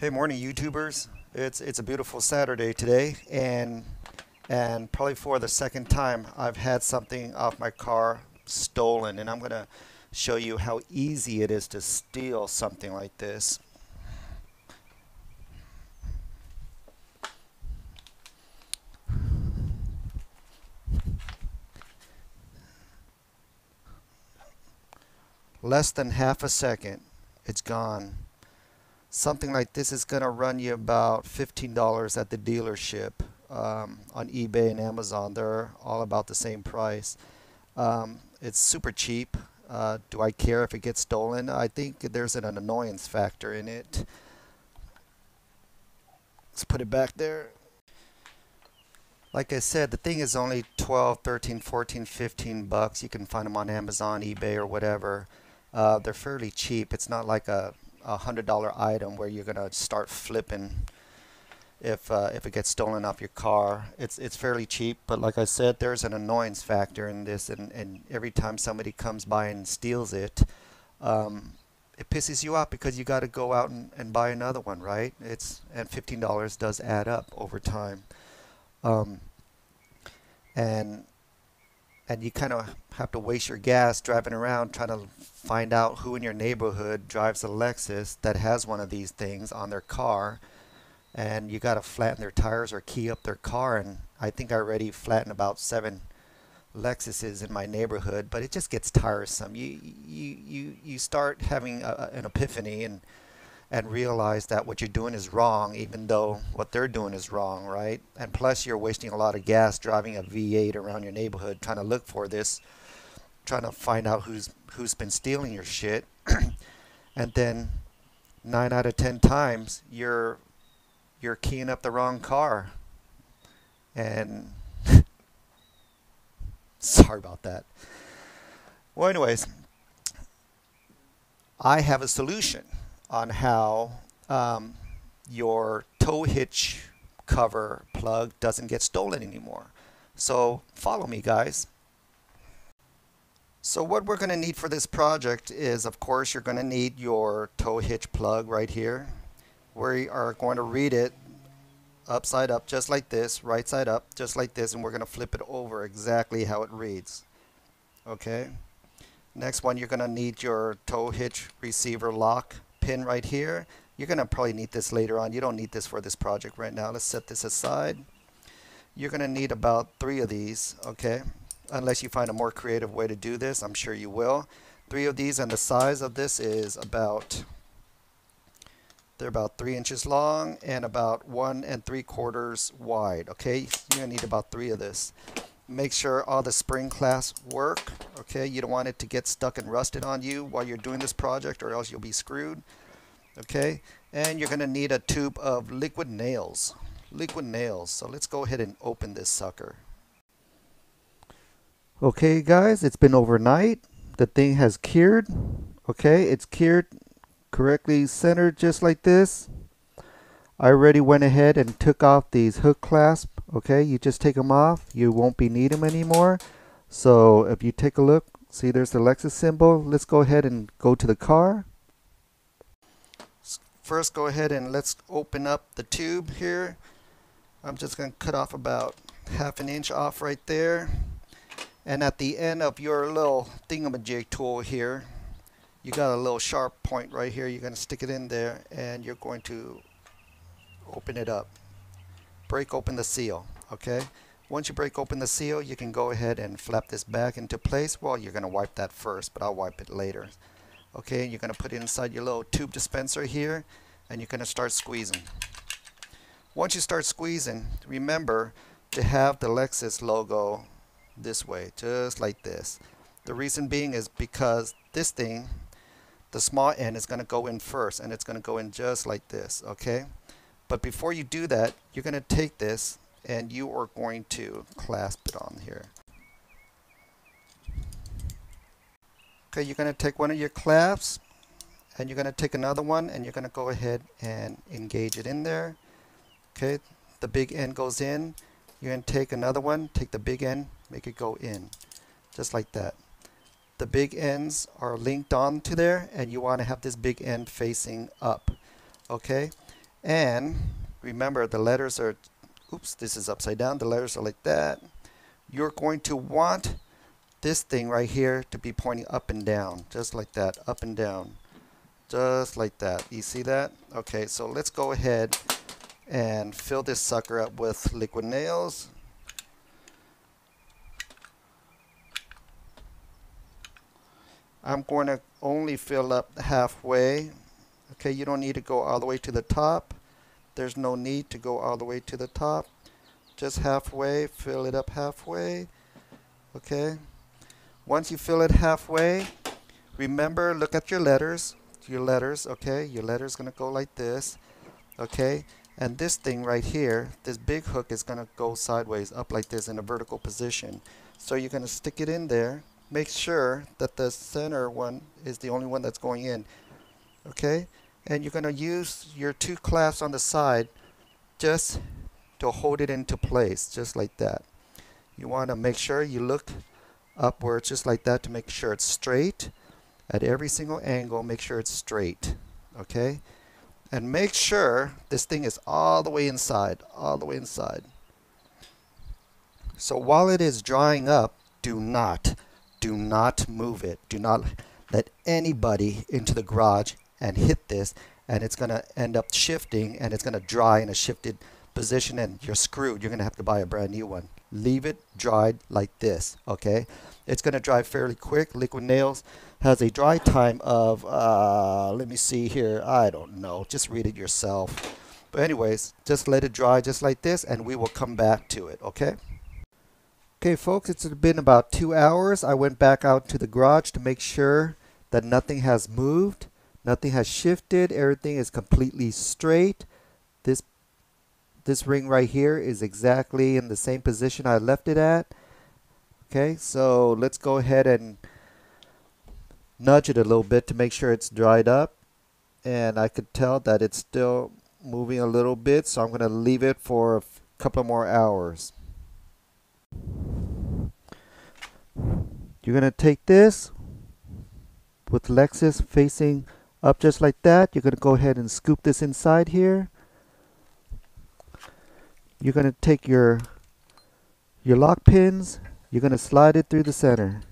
Hey, morning, YouTubers. It's it's a beautiful Saturday today, and and probably for the second time, I've had something off my car stolen, and I'm gonna show you how easy it is to steal something like this. Less than half a second, it's gone. Something like this is gonna run you about $15 at the dealership. Um, on eBay and Amazon, they're all about the same price. Um, it's super cheap. Uh, do I care if it gets stolen? I think there's an annoyance factor in it. Let's put it back there. Like I said, the thing is only 12, 13, 14, 15 bucks. You can find them on Amazon, eBay, or whatever. Uh, they're fairly cheap. It's not like a, a hundred dollar item where you're gonna start flipping if uh, if it gets stolen off your car. It's it's fairly cheap, but like I said, there's an annoyance factor in this, and, and every time somebody comes by and steals it, um, it pisses you off because you got to go out and, and buy another one, right? It's and fifteen dollars does add up over time, um, and and you kind of have to waste your gas driving around trying to find out who in your neighborhood drives a Lexus that has one of these things on their car and you got to flatten their tires or key up their car and I think I already flattened about seven Lexuses in my neighborhood but it just gets tiresome. You you you, you start having a, an epiphany and and realize that what you're doing is wrong even though what they're doing is wrong right and plus you're wasting a lot of gas driving a V8 around your neighborhood trying to look for this trying to find out who's who's been stealing your shit and then nine out of ten times you're you're keying up the wrong car. And sorry about that. Well, anyways, I have a solution on how um, your tow hitch cover plug doesn't get stolen anymore. So follow me, guys. So what we're going to need for this project is, of course, you're going to need your tow hitch plug right here we are going to read it upside up just like this, right side up just like this, and we're going to flip it over exactly how it reads. Okay. Next one, you're going to need your tow hitch receiver lock pin right here. You're going to probably need this later on. You don't need this for this project right now. Let's set this aside. You're going to need about three of these, okay? Unless you find a more creative way to do this, I'm sure you will. Three of these, and the size of this is about they're about three inches long and about one and three quarters wide. Okay, you're gonna need about three of this. Make sure all the spring clasps work. Okay, you don't want it to get stuck and rusted on you while you're doing this project or else you'll be screwed. Okay, and you're gonna need a tube of liquid nails. Liquid nails. So let's go ahead and open this sucker. Okay guys, it's been overnight. The thing has cured. Okay, it's cured correctly centered just like this. I already went ahead and took off these hook clasps. Okay, you just take them off. You won't be need them anymore. So if you take a look, see there's the Lexus symbol. Let's go ahead and go to the car. First go ahead and let's open up the tube here. I'm just going to cut off about half an inch off right there. And at the end of your little thingamajig tool here, you got a little sharp point right here you're going to stick it in there and you're going to open it up break open the seal okay? Once you break open the seal you can go ahead and flap this back into place. Well you're going to wipe that first but I'll wipe it later okay? You're going to put it inside your little tube dispenser here and you're to start squeezing. Once you start squeezing remember to have the Lexus logo this way just like this. The reason being is because this thing the small end is going to go in first and it's going to go in just like this okay but before you do that you're going to take this and you are going to clasp it on here. Okay you're going to take one of your clasps and you're going to take another one and you're going to go ahead and engage it in there. Okay the big end goes in. You're going to take another one take the big end make it go in just like that. The big ends are linked on to there and you want to have this big end facing up. Okay And remember the letters are, oops, this is upside down. The letters are like that. You're going to want this thing right here to be pointing up and down, just like that, up and down, just like that. You see that? Okay, so let's go ahead and fill this sucker up with liquid nails. I'm going to only fill up halfway. Okay, you don't need to go all the way to the top. There's no need to go all the way to the top. Just halfway, fill it up halfway. Okay. Once you fill it halfway, remember, look at your letters. Your letters, okay? Your letter's going to go like this. Okay? And this thing right here, this big hook is going to go sideways up like this in a vertical position. So you're going to stick it in there. Make sure that the center one is the only one that's going in. Okay? And you're going to use your two clasps on the side just to hold it into place, just like that. You want to make sure you look upwards just like that to make sure it's straight. At every single angle, make sure it's straight. Okay? and make sure this thing is all the way inside, all the way inside. So while it is drying up, do not, do not move it. Do not let anybody into the garage and hit this and it's going to end up shifting and it's going to dry in a shifted position and you're screwed. You're going to have to buy a brand new one. Leave it dried like this, okay? It's going to dry fairly quick. Liquid nails has a dry time of, uh, let me see here, I don't know, just read it yourself. But anyways, just let it dry just like this and we will come back to it, okay? Okay folks, it's been about two hours. I went back out to the garage to make sure that nothing has moved, nothing has shifted, everything is completely straight. This this ring right here is exactly in the same position I left it at. Okay, so let's go ahead and nudge it a little bit to make sure it's dried up. And I could tell that it's still moving a little bit, so I'm going to leave it for a couple more hours. You're going to take this with Lexus facing up just like that. You're going to go ahead and scoop this inside here. You're going to take your your lock pins. You're going to slide it through the center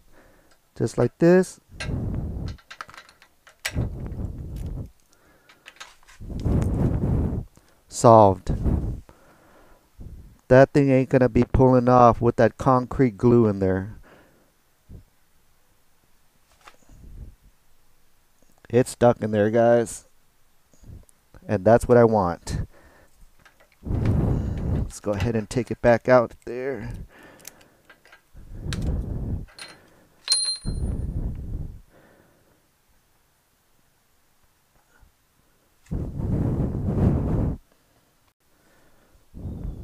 just like this. Solved. That thing ain't going to be pulling off with that concrete glue in there it's stuck in there guys and that's what I want Let's go ahead and take it back out there.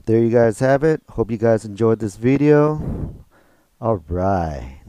There you guys have it. Hope you guys enjoyed this video. Alright.